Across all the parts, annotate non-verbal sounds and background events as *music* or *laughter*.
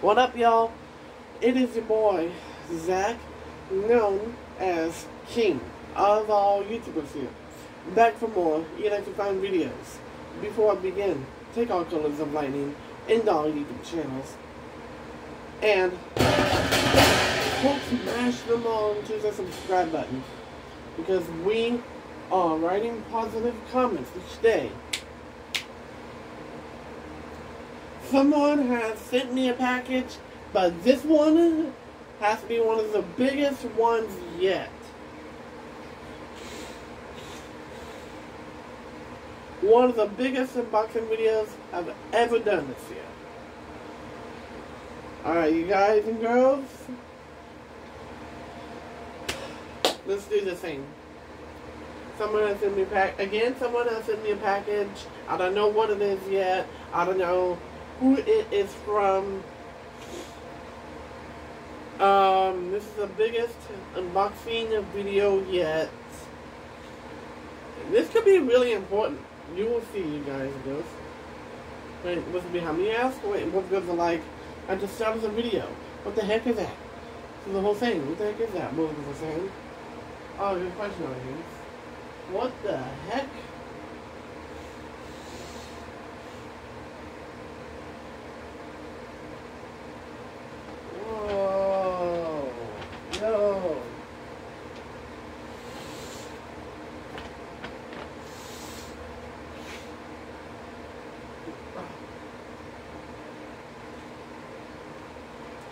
What up, y'all? It is your boy, Zack, known as King of all YouTubers here. Back for more Electric Fine videos. Before I begin, take all colors of lightning in all YouTube channels. And hope smash them all into the subscribe button. Because we are writing positive comments each day. Someone has sent me a package, but this one has to be one of the biggest ones yet. One of the biggest unboxing videos I've ever done this year. Alright, you guys and girls, let's do the thing. Someone has sent me a pack again. Someone has sent me a package. I don't know what it is yet. I don't know who it is from. Um, this is the biggest unboxing video yet. This could be really important. You will see, you guys, this. Wait, what's behind me ask? Wait, what goes the like? I just started the video. What the heck is that? So the whole thing. What the heck is that? What I saying? Oh, good question, think. What the heck? Whoa. No.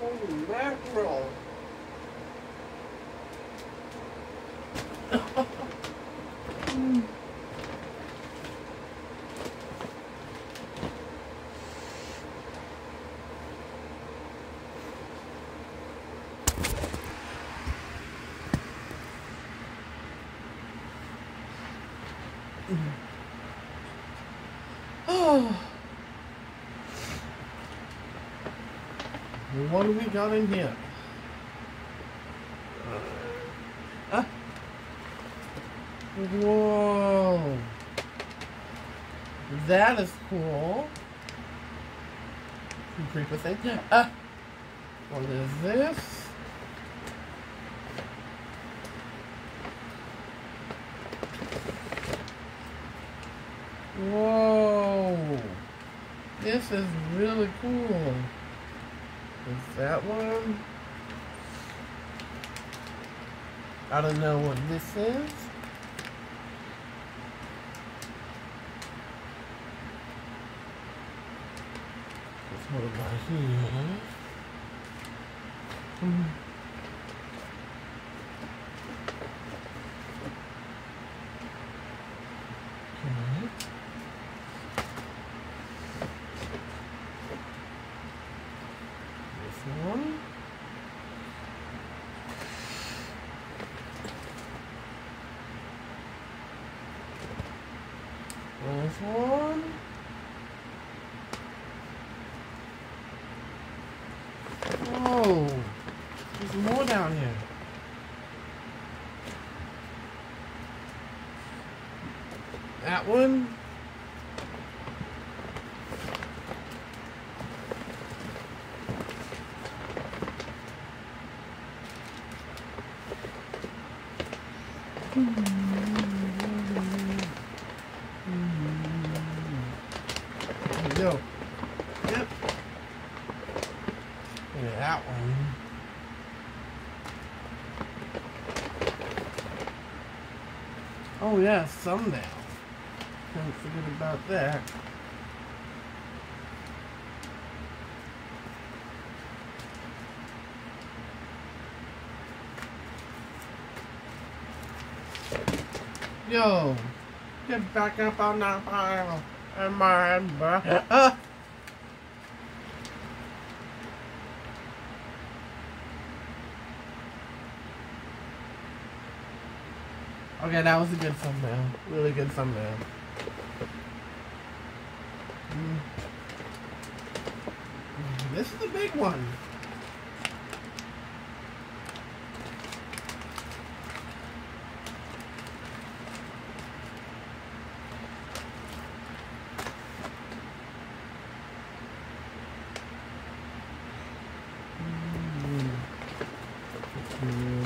Holy mackerel. What do we got in here? Uh, whoa. That is cool. Some creeper thing. Uh, what is this? Whoa. This is really cool. That one? I don't know what this is. Let's right here. Hmm. Okay. This one. This one. Whoa. There's more down here. That one. There go. Yep. Look at that one. Oh yeah. Can't forget about that. Yo, get back up on that pile. And my bruh. Okay, that was a good thumbnail. Really good thumbnail. big one. Mm-hmm.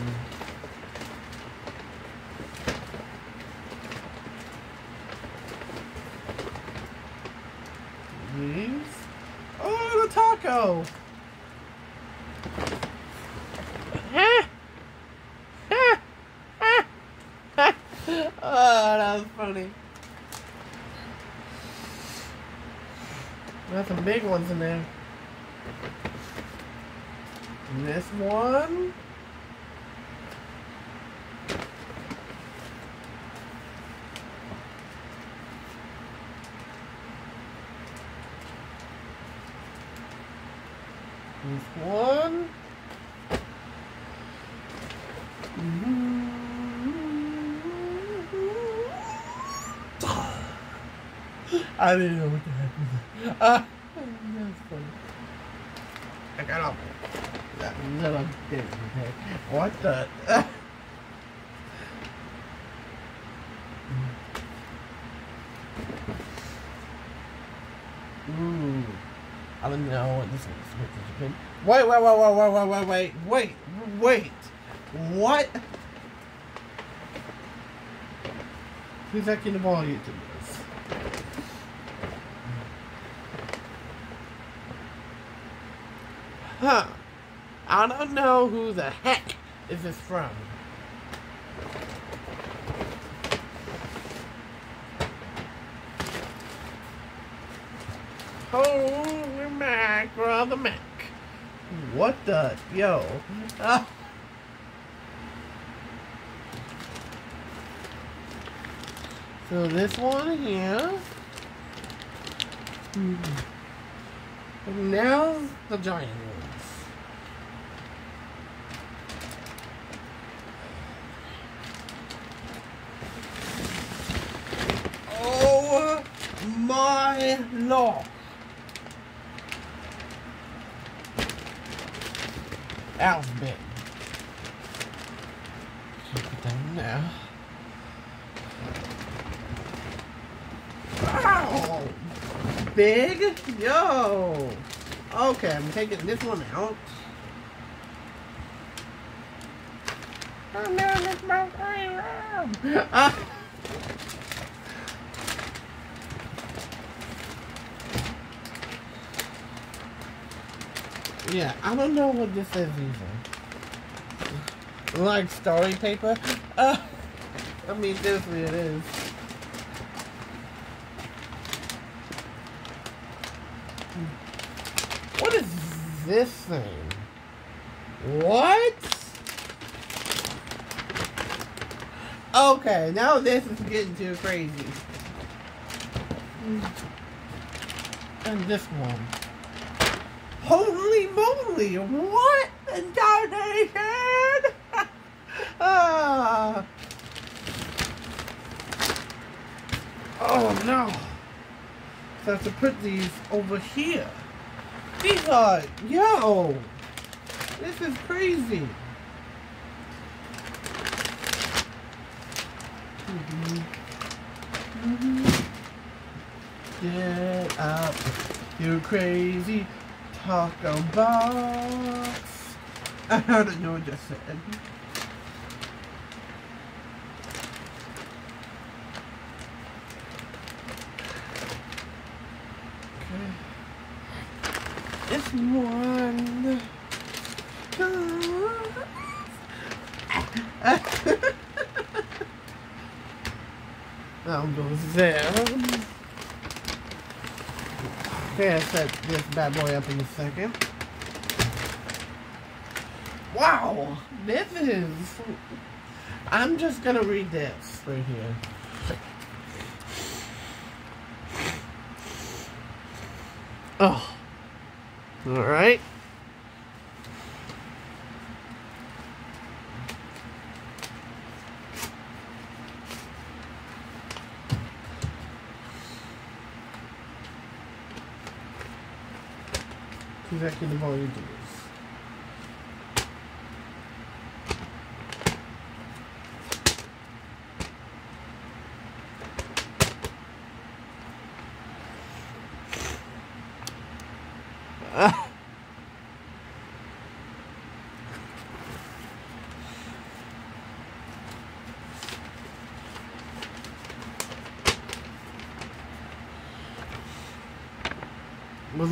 Mm-hmm. Oh, the taco! There's some big ones in there. And this one. This one. I didn't know what the heck was that. *laughs* Ah, that's funny. I got off that little. Okay. What the? *laughs* Ooh. I don't know what this is. Wait, wait, wait, wait, wait, wait, wait, wait, wait. What? Who's acting the ball? Huh. I don't know who the heck is this from. Holy Mac, brother Mac. What the? Yo. Ah. So this one here. Hmm. Now the giant ones. Oh That was big. Keep it down. Wow! Big? Yo! Okay, I'm taking this one out. Oh no, this my *laughs* Ah! Yeah, I don't know what this is either. Like story paper? Uh, I mean, this it is. What is this thing? What? Okay, now this is getting too crazy. And this one. Holy moly! What donation? *laughs* ah. Oh no. So I have to put these over here. Are, yo! This is crazy. Mm -hmm. Get up, You're crazy taco box. I don't know what just said. This one. *laughs* I'll go there. Okay, I set this bad boy up in a second. Wow, this is... I'm just gonna read this right here. Oh. Alright. exactly going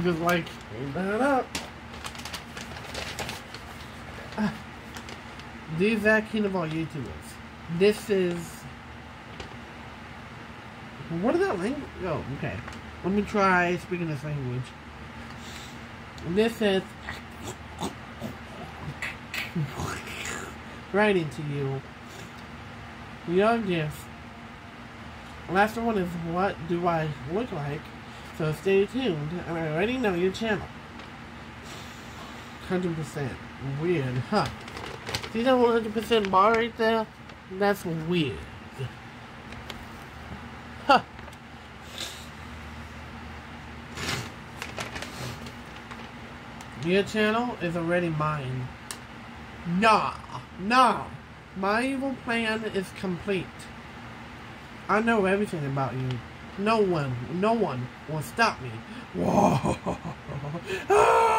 was like King of all YouTubers. This is. What is that language? Oh, okay. Let me try speaking this language. This is. writing to you. Young gifts. Last one is what do I look like? So stay tuned, and I already know your channel. 100% weird, huh? See that 100% bar right there? That's weird. Huh. Your channel is already mine. Nah, nah. My evil plan is complete. I know everything about you. No one, no one will stop me. Whoa! *laughs* Ah!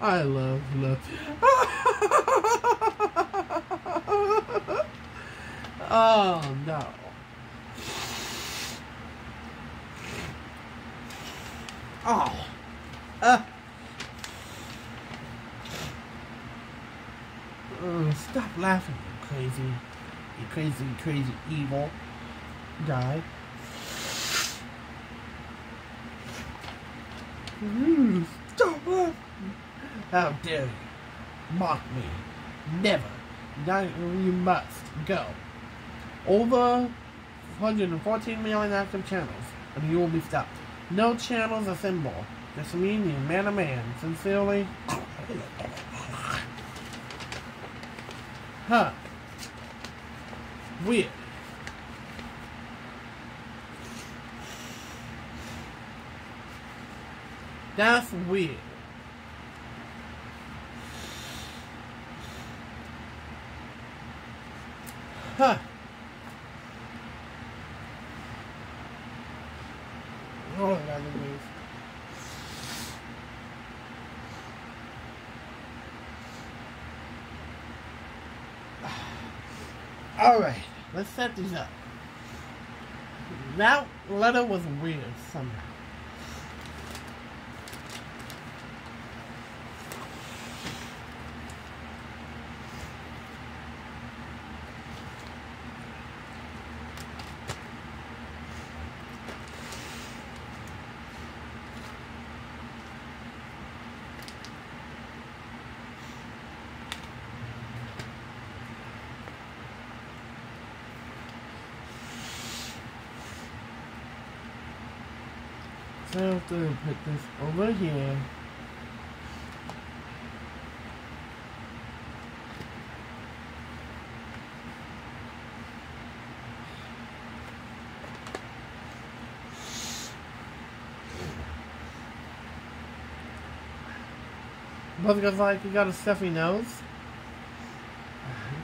I love, love. oh no. Oh. Uh. Uh, stop laughing, you crazy, you crazy, crazy evil guy. Mm. How dare you mock me? Never. Now you must go. Over 114 million active channels, and you will be stopped. No channels assemble. Just me and you, man to man. Sincerely. Huh. Weird. That's weird. Huh. Oh, gotta move. *sighs* Alright, let's set these up. That letter was weird somehow. To put this over here. Buzz like, you got a stuffy nose?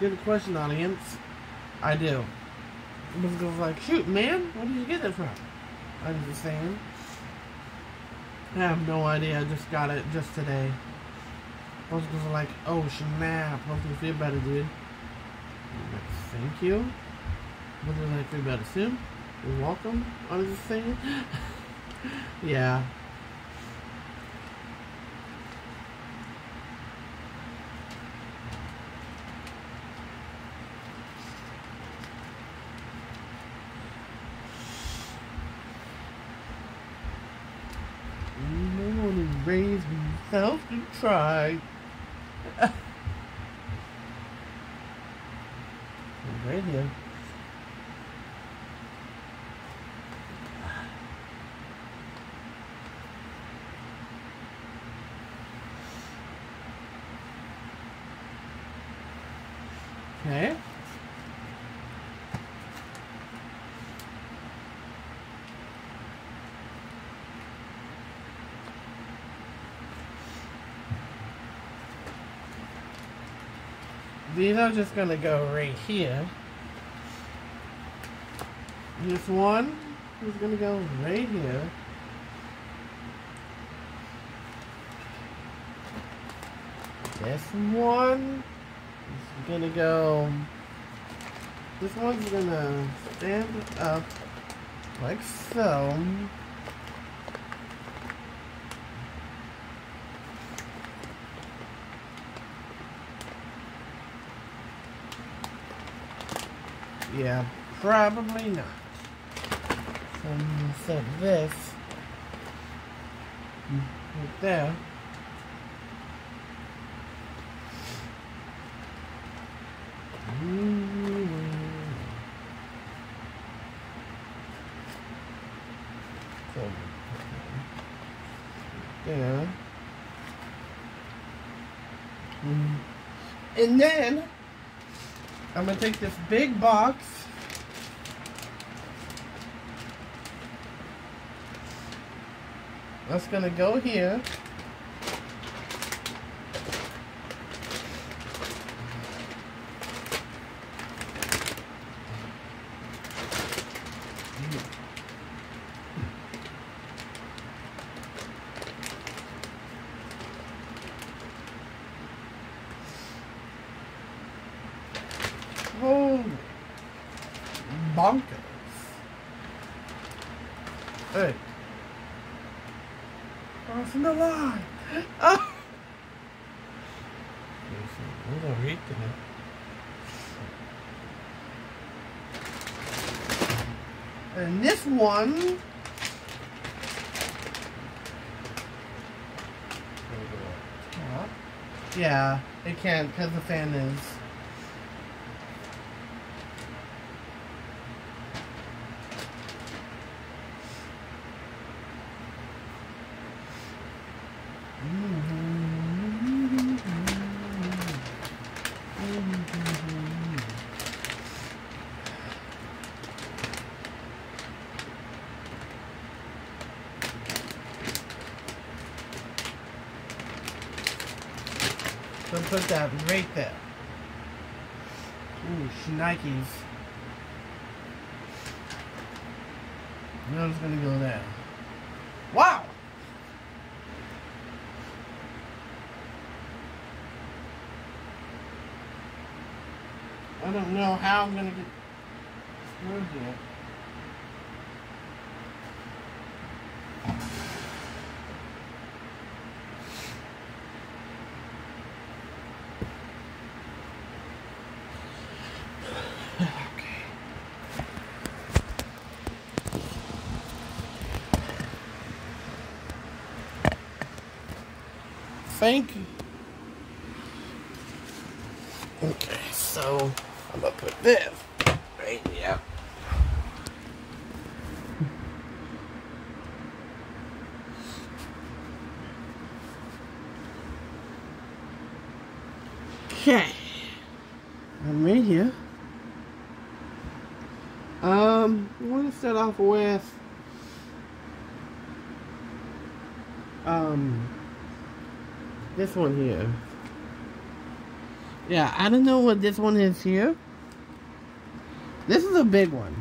Good question, audience. I do. Buzz goes like, shoot, man, where did you get it from? I'm just saying. I have no idea. I just got it just today. I was like, oh snap. Hope you feel better, dude. Like, Thank you. It like feel better soon? You're welcome. I was just saying. *laughs* yeah. No one has himself to try. right here. Okay. Are just gonna go right here. This one is gonna go right here. This one is gonna go. This one's gonna stand up like so. Yeah, probably not. So I'm gonna set this right there. Yeah. And then I'm gonna take this big box. That's gonna go here. Holy bonkers. Hey. Crossing the line. Oh. What are we And this one Yeah, because the fan is. So put that right there. Ooh, shnikes. I'm just gonna go there. Wow! I don't know how I'm gonna get through here. Thank you. Okay, so I'm gonna put this right here. Okay. I'm right here. Um, I want to start off with um one here. Yeah, I don't know what this one is here. This is a big one.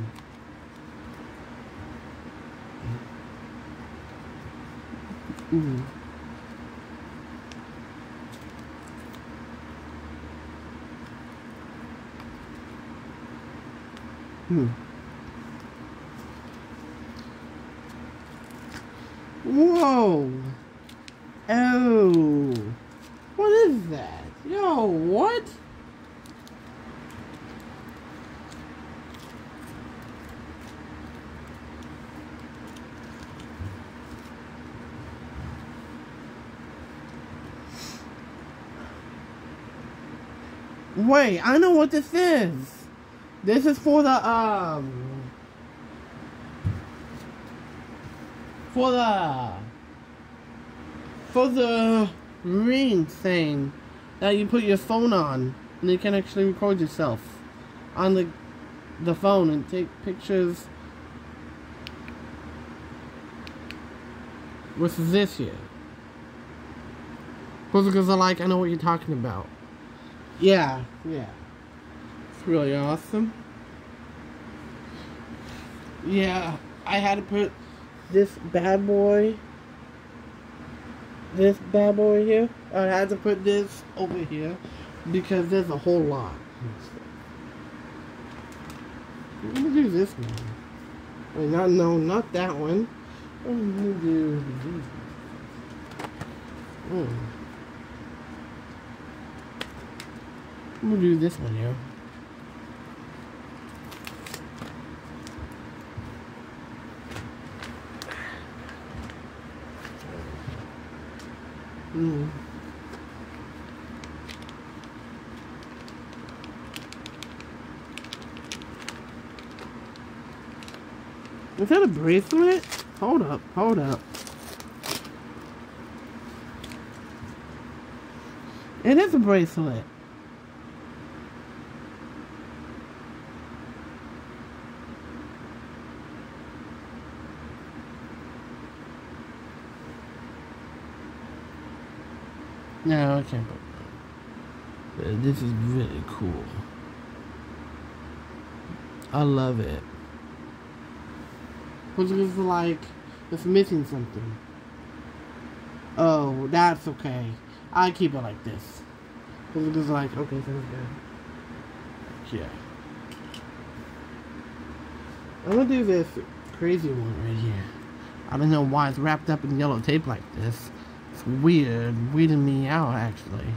Mm. Hmm. Whoa. Oh. What is that? Yo, what? Wait, I know what this is. This is for the, um... For the... For the ring thing that you put your phone on. And you can actually record yourself on the the phone and take pictures What's this here? Because I like, I know what you're talking about. Yeah, yeah. It's really awesome. Yeah, I had to put this bad boy, this bad boy here. I had to put this over here because there's a whole lot. Let me do this one. Wait, not no, not that one. Let me do these. Hmm. I'm gonna do this one here. Mm. Is that a bracelet? Hold up, hold up. It is a bracelet. No, I can't. This is really cool. I love it. Which is like, it's missing something. Oh, that's okay. I keep it like this. Because it is like, okay, sounds good. Yeah. I'm gonna do this crazy one right here. I don't know why it's wrapped up in yellow tape like this. Weird, weirding me out actually.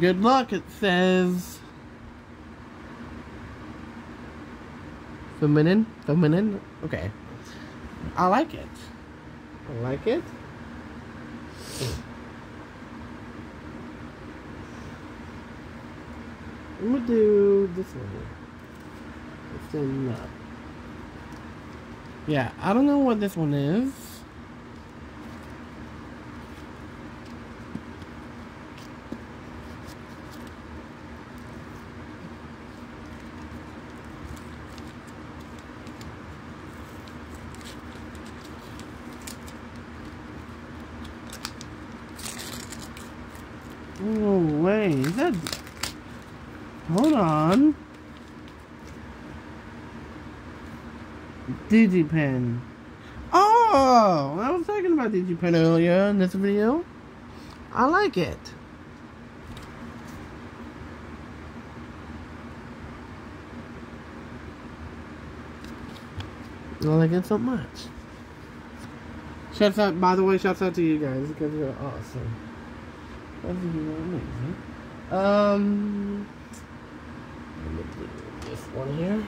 Good luck, it says. Feminine? Feminine? Okay. I like it. I like it. I'm gonna do this one. It's in, uh, yeah, I don't know what this one is. No way. Is that... Hold on. DigiPen. Oh! I was talking about DigiPen earlier in this video. I like it. I like it so much. Shouts out, by the way, shouts out to you guys because you're awesome. That's amazing. Um, let me do this one here.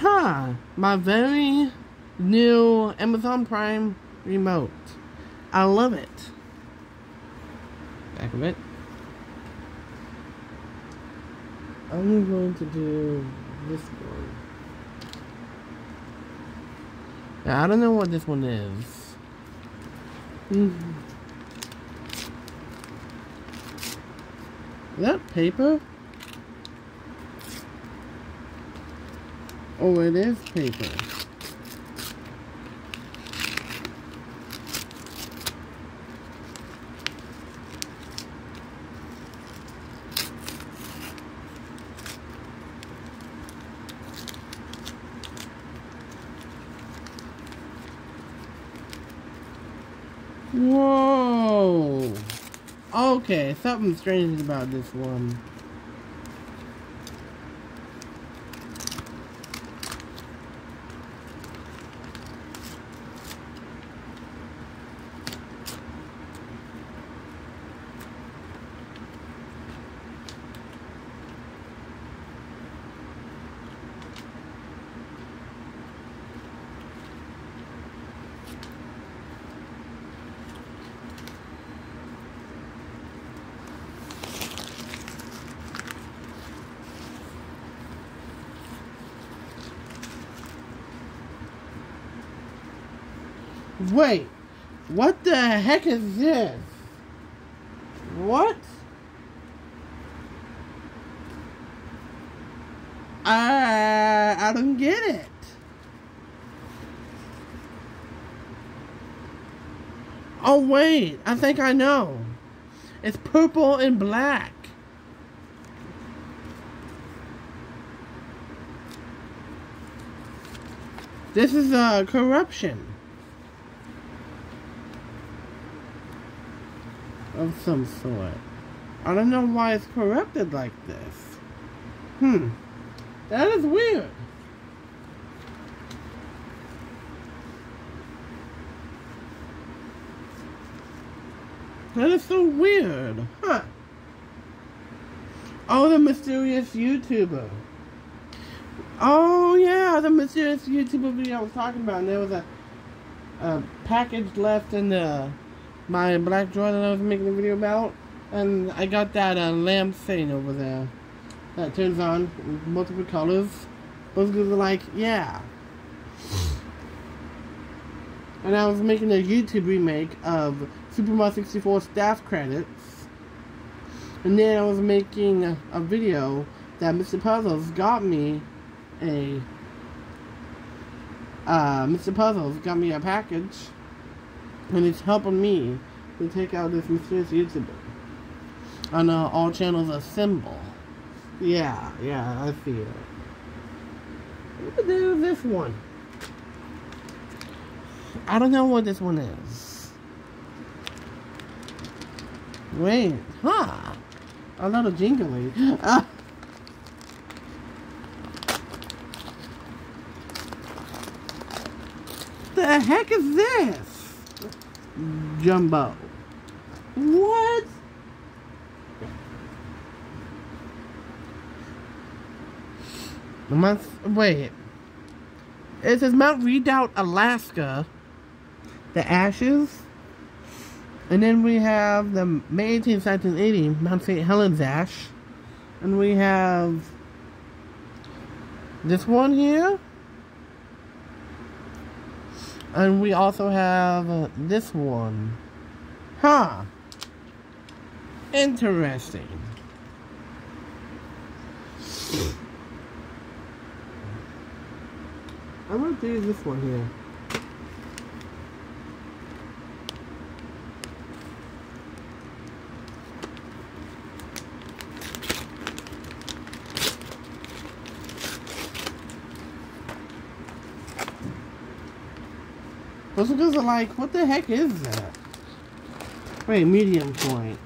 Huh, my very new Amazon Prime remote. I love it. Back of it. I'm going to do this one. Yeah, I don't know what this one is. Mm. Is that paper? Oh, it is paper. Whoa! Okay, something strange about this one. What the heck is this? What? I I don't get it. Oh wait, I think I know. It's purple and black. This is uh, corruption. Of some sort. I don't know why it's corrupted like this. Hmm. That is weird. That is so weird. Huh. Oh, the mysterious YouTuber. Oh, yeah, the mysterious YouTuber video I was talking about. And there was a, a package left in the my black drawer that I was making a video about. And I got that uh, lamp thing over there that turns on multiple colors. Those guys are like, yeah. *sighs* And I was making a YouTube remake of Super Mario 64 staff credits. And then I was making a, a video that Mr. Puzzles got me a uh, Mr. Puzzles got me a package and it's helping me to take out this mysterious YouTuber on uh, all channels assemble. Yeah, yeah, I see it. What do this one? I don't know what this one is. Wait, huh? A little jingly. Uh, the heck is this? Jumbo. What? Mount, wait. It says Mount Redoubt, Alaska. The Ashes. And then we have the May 18th, 1980, Mount St. Helens Ash. And we have this one here. And we also have uh, this one. Huh. Interesting. I'm gonna do this one here. Those guys are like, what the heck is that? Wait, medium point.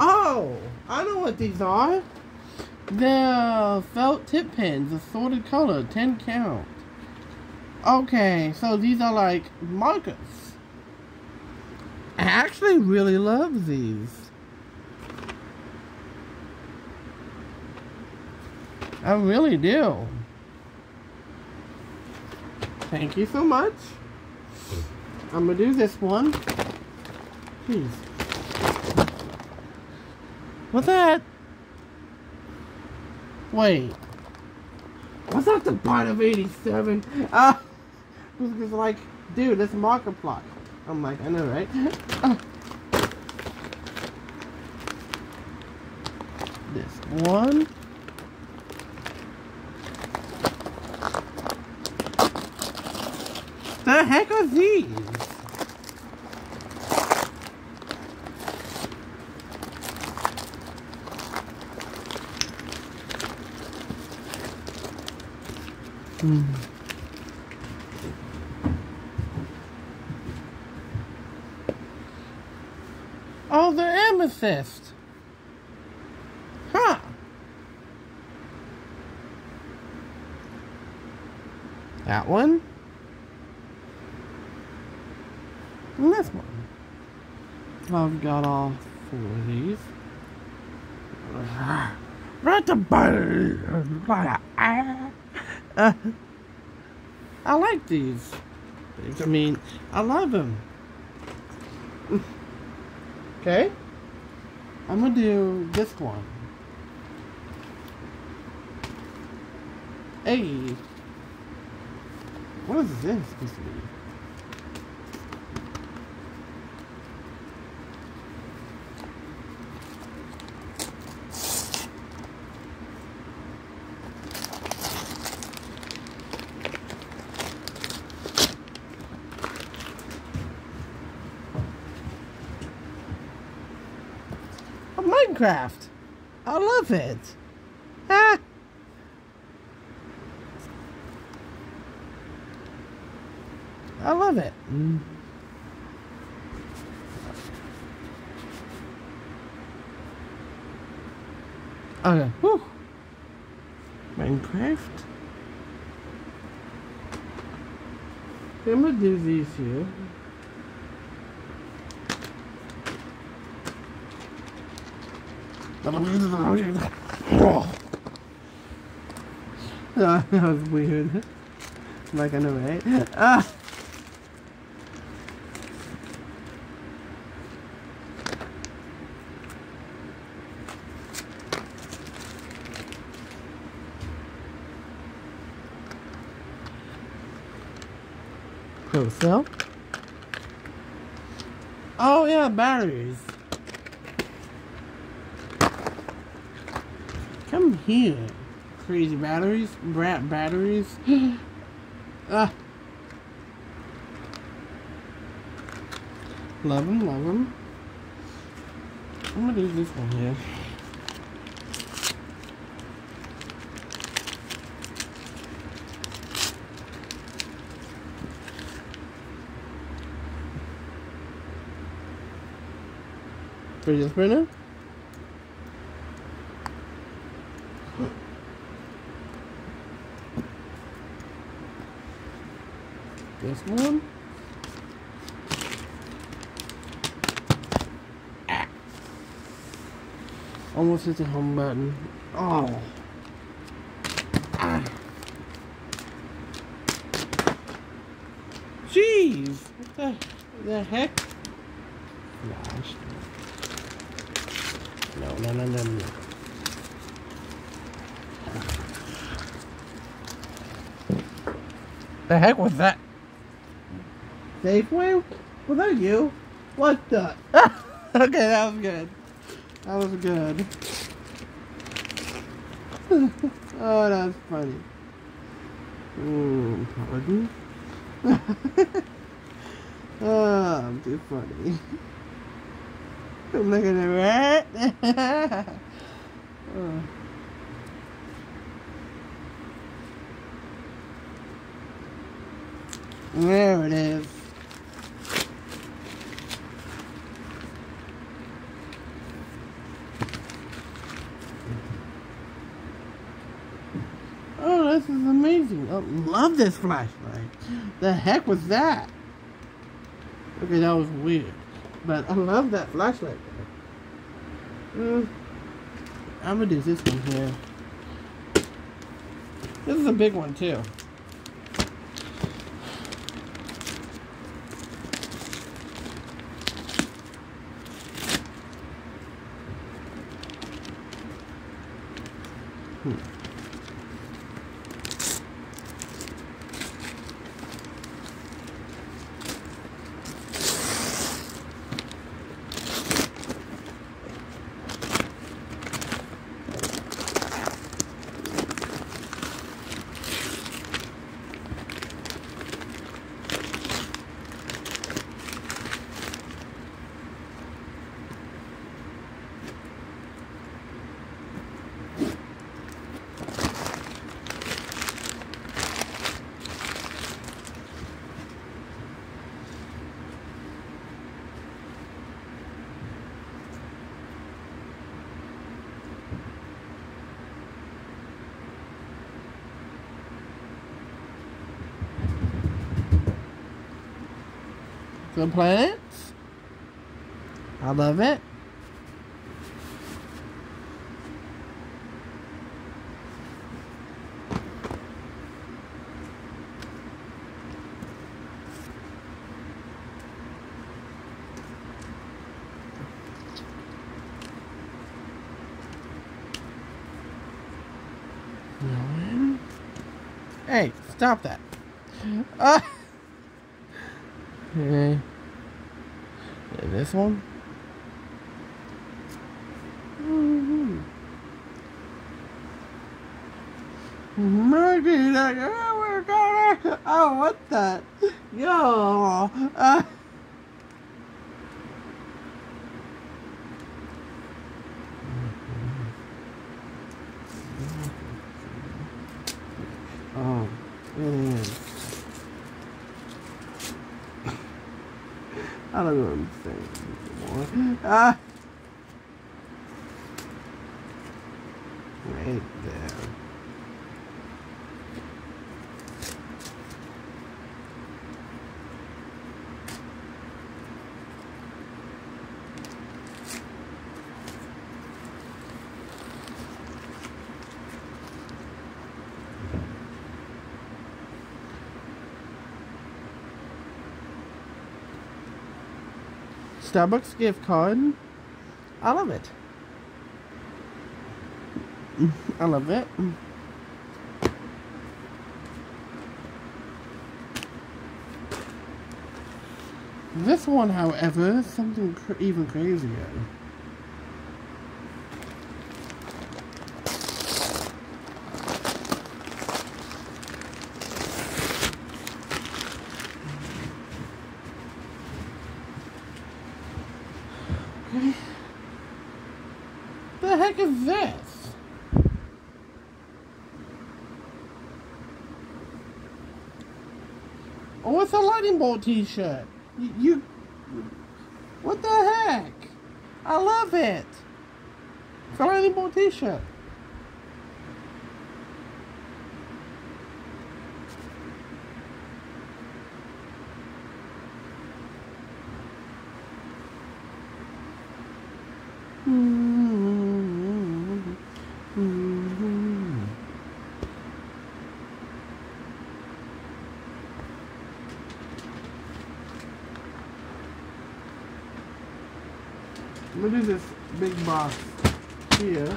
Oh, I know what these are. They're felt tip pins, assorted color, 10 count. Okay, so these are like markers. I actually really love these. I really do. Thank you so much. I'm gonna do this one. Jeez. What's that? Wait. Was that the part of 87? Ah! Uh, it was like, dude, that's Markiplier. I'm like, I know, right? Uh, this one. The heck are these? Bada, ah. Uh, I like these. I mean, I love them. Okay? I'm gonna do this one. Hey! What is this supposed to be? Minecraft. I love it. Ah. I love it. Mm. Okay. Whew. Minecraft. I'm gonna do these here. Oh. that was weird. Like I know, right? Ah. cell. Oh yeah, batteries. Here. Crazy batteries. Brat batteries. *laughs* ah. Love them, love them. I'm gonna do this one here. For printer? One? Ah. Almost hit the home button. Oh. Ah. Jeez! What the, the heck? Gosh. No, no, no, no, no. The heck was that? Safeway? Was that you? What the? *laughs* okay, that was good. That was good. *laughs* oh, that's funny. Mm, pardon? *laughs* oh, I'm too funny. I'm looking at it. oh. There it is. Oh, this is amazing. I love this flashlight. The heck was that? Okay, that was weird. But I love that flashlight. Mm, I'm gonna do this one here. This is a big one too. Good planets. I love it. No hey, stop that. Uh, *laughs* okay. This one? Maybe that. Oh, we're gonna. Oh, what the? Yo. Uh, Oh, man. I don't know what I'm saying anymore. Ah! Right there. Starbucks gift card. I love it. I love it. This one, however, is something cr even crazier. the heck is this? Oh, it's a t-shirt. You, you, what the heck? I love it. Lightning bolt t-shirt. What is this big box here?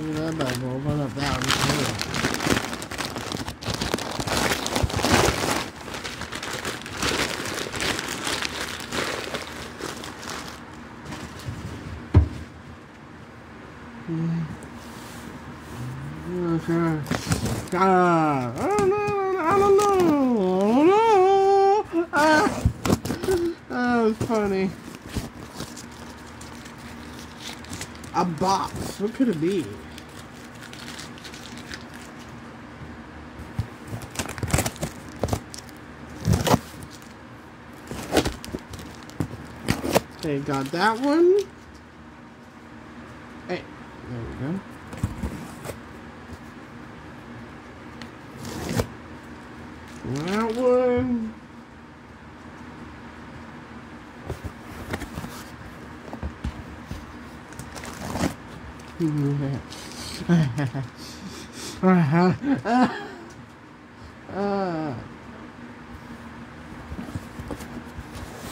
Look at that bad boy. Open up that one. too. Okay. Ah, I don't know. I don't know. I don't know. Ah, that was funny. A box. What could it be? Okay, got that one. Hey, there we go. That one. uh,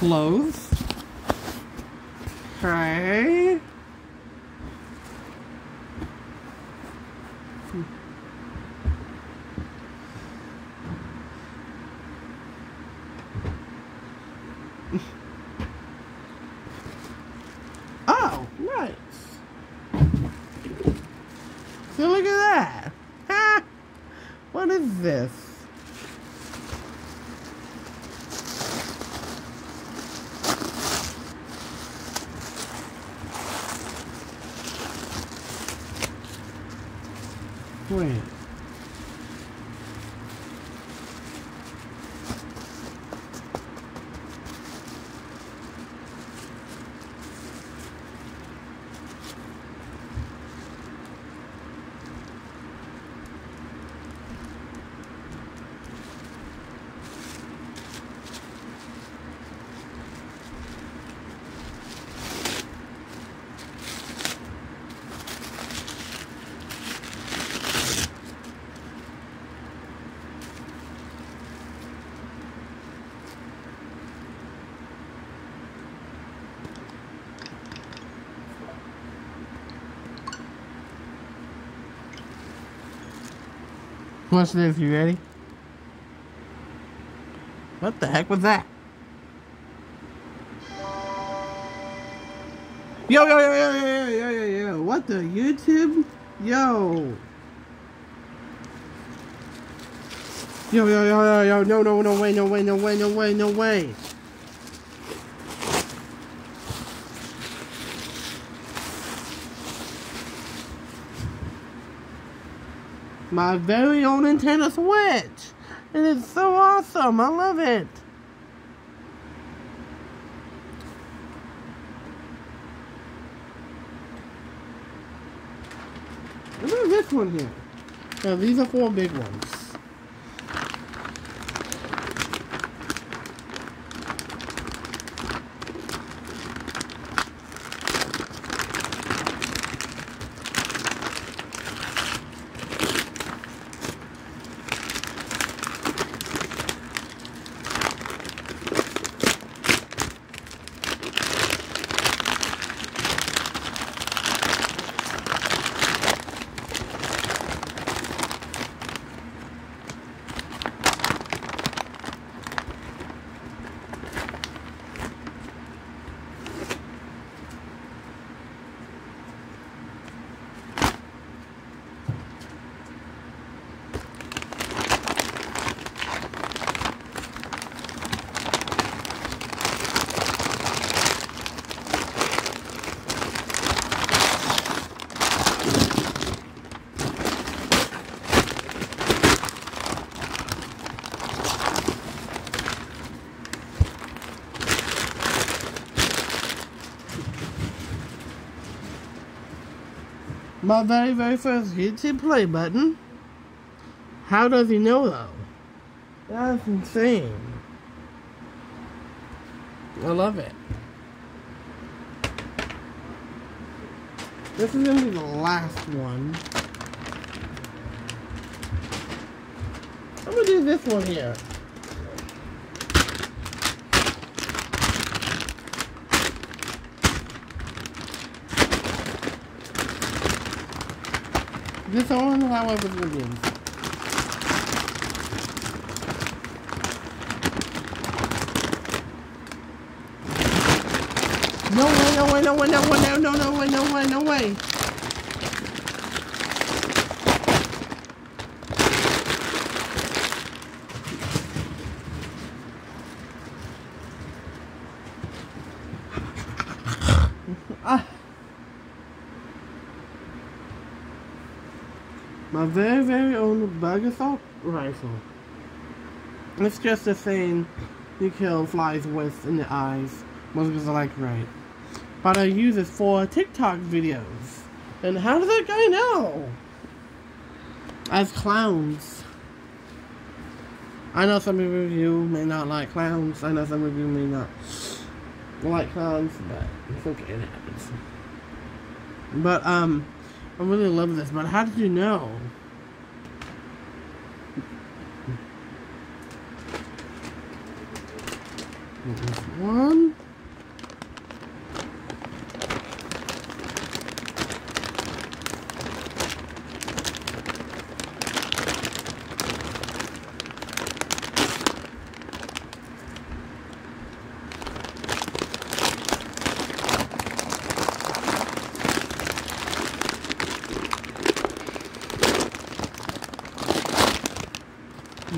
clothes. Okay. Hmm. Oh, nice. So look at that. Ha! *laughs* What is this? Wait. Watch this, you ready? What the heck was that? Yo, yo, yo, yo, yo, yo, yo, yo, what the YouTube? Yo. Yo, yo, yo, yo, yo, no, no, no way, no way, no way, no way, no way. My very own Nintendo Switch. And It is so awesome. I love it. Look at this one here. Now, these are four big ones. My very, very first YouTube play button. How does he know though? That's insane. I love it. This is gonna be the last one. I'm gonna do this one here. This one, however, begins. No way, no way, no way, no way, no, no, no way, no way, no way. ah. My very, very own Bug-A-Salt rifle. It's just a thing you kill flies with in the eyes. Most because I like right. But I use it for TikTok videos. And how does that guy know? As clowns. I know some of you may not like clowns. I know some of you may not like clowns, but it's okay, it happens. But, um, I really love this, but how did you know? One. The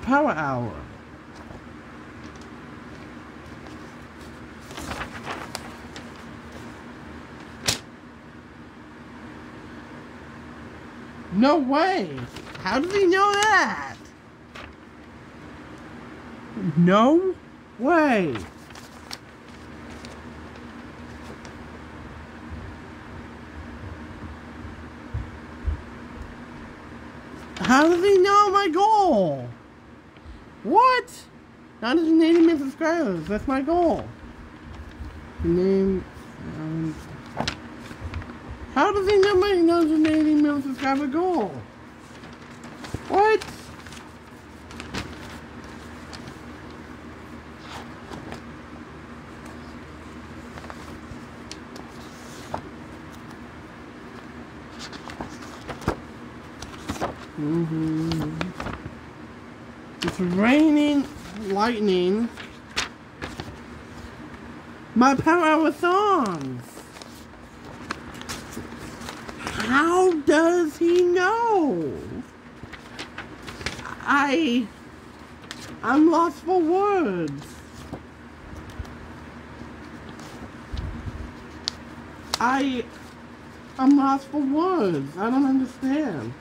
power hour. No way! How did he know that? No way! How does he know my goal? What? 980 million subscribers. That's my goal. Name. Um, How does he know my 180 subscriber goal? What? Mm -hmm. It's raining lightning. My power was on. How does he know? I... I'm lost for words. I... I'm lost for words. I don't understand.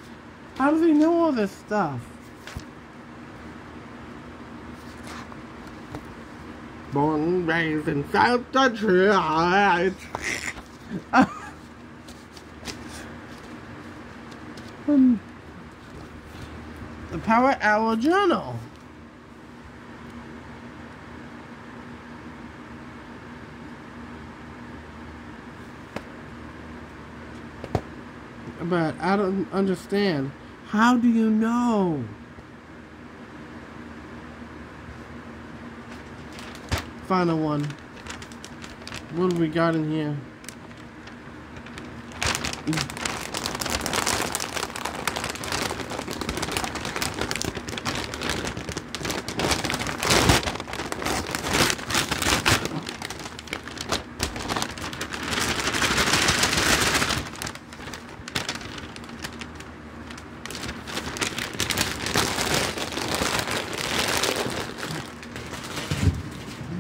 How does he know all this stuff? Born raised in South Detroit. Power Hour Journal. But I don't understand. How do you know? Final one. What do we got in here?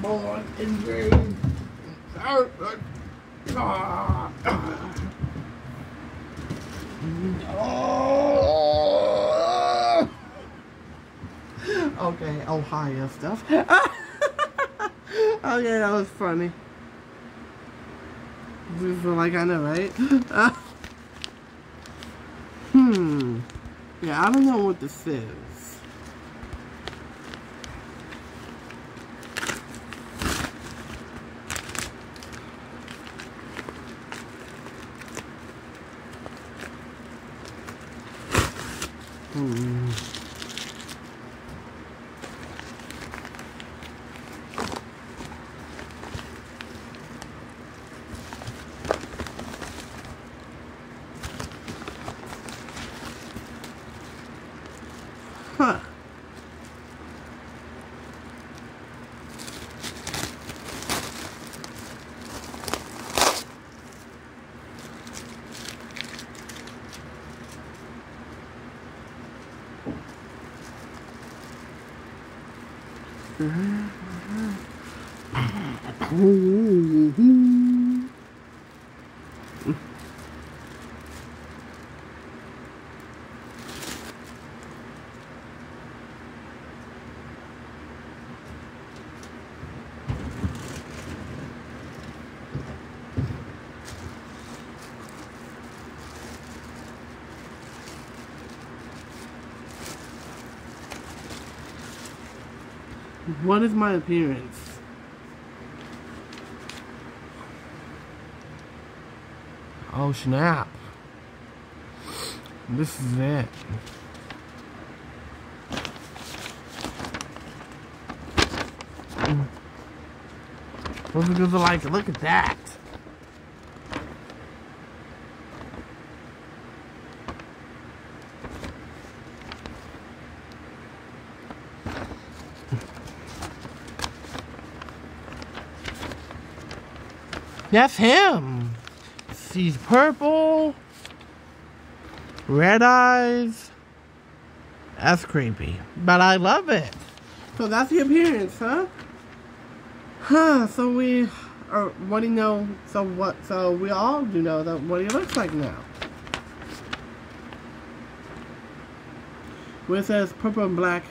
born and raised Oh. Stuff. *laughs* okay, that was funny. Is like I know, right? *laughs* hmm. Yeah, I don't know what this is. Hmm. 아, 아, What is my appearance? Oh snap. This is it. What's it gonna like? Look at that. That's him. He's purple. Red eyes. That's creepy. But I love it. So that's the appearance, huh? Huh, so we or what do you know so what so we all do know that what he looks like now. It says purple and black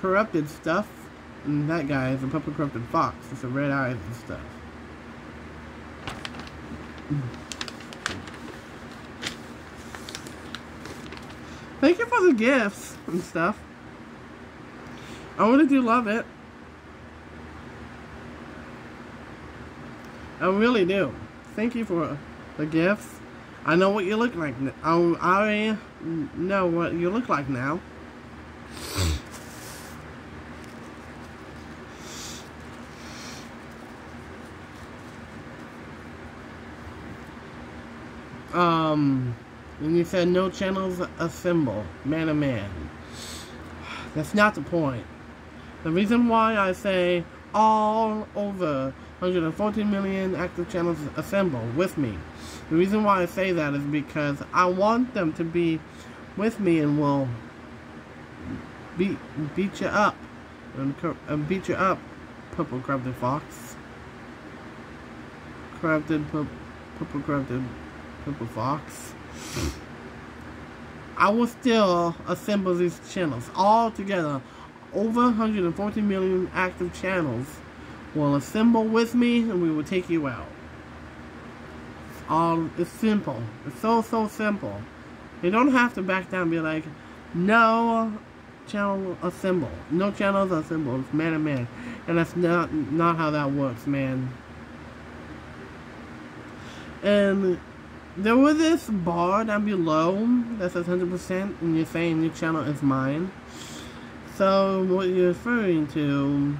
corrupted stuff, and that guy is a purple corrupted fox. with a red eyes and stuff. Thank you for the gifts and stuff. I really do love it. I really do. Thank you for the gifts. I know what you look like. Oh, I know what you look like now. Um, and you said no channels assemble, man to man. That's not the point. The reason why I say all over 114 million active channels assemble with me. The reason why I say that is because I want them to be with me and will beat beat you up and, and beat you up, purple corrupted fox. Corrupted purple corrupted purple fox. I will still assemble these channels all together. Over 140 million active channels will assemble with me and we will take you out. All it's simple. It's so so simple. You don't have to back down and be like, no channel assemble. No channels assemble. It's man to man. And that's not not how that works, man. And there was this bar down below that says 100% and you're saying your channel is mine. So what you're referring to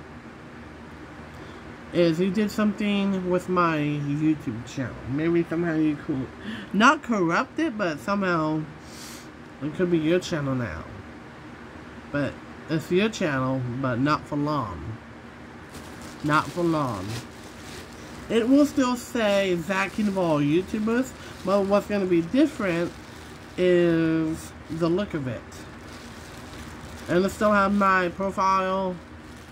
is you did something with my YouTube channel. Maybe somehow you could not corrupt it, but somehow it could be your channel now. But it's your channel, but not for long. Not for long. It will still say Zack King of YouTubers, but what's going to be different is the look of it. And I still have my profile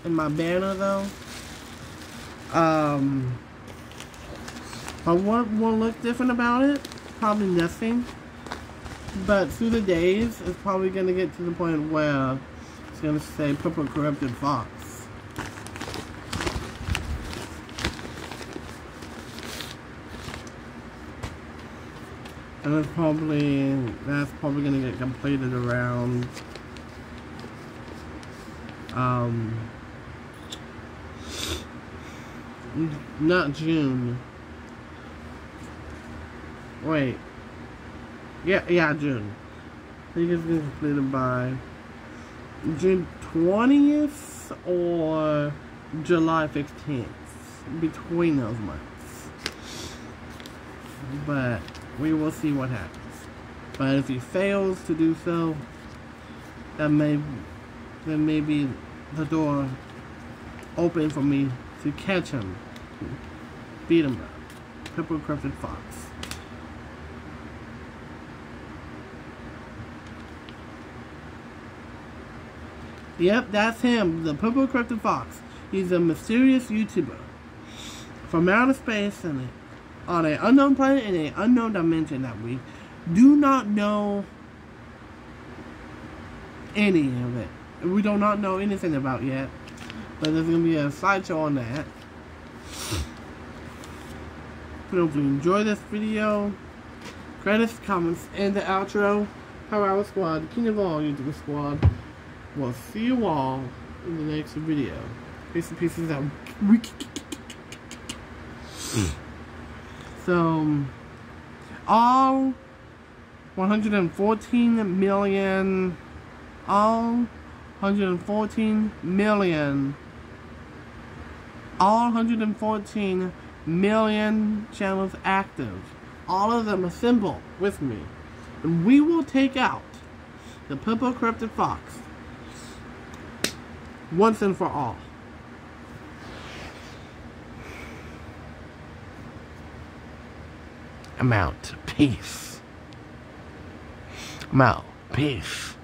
and my banner though. Um, but what will look different about it? Probably nothing. But through the days, it's probably going to get to the point where it's going to say Purple Corrupted Fox. And that's probably, that's probably going to get completed around, um, not June. Wait. Yeah, yeah, June. I think it's going to be completed by June 20th or July 15th. Between those months. But we will see what happens. But if he fails to do so, then then maybe the door open for me to catch him, beat him up. Purple Corrupted Fox. Yep, that's him, the Purple Corrupted Fox. He's a mysterious YouTuber from outer space and on an unknown planet in an unknown dimension that we do not know any of it. We do not know anything about yet. But there's going to be a slideshow on that. Hope you enjoy this video. Credits, comments, and the outro. Power Squad, King of all YouTube Squad. We'll see you all in the next video. Peace and pieces out. So, all 114 million, all 114 million, all 114 million channels active, all of them assemble with me, and we will take out the Purple Corrupted Fox once and for all. I'm out. Peace. I'm out. Peace.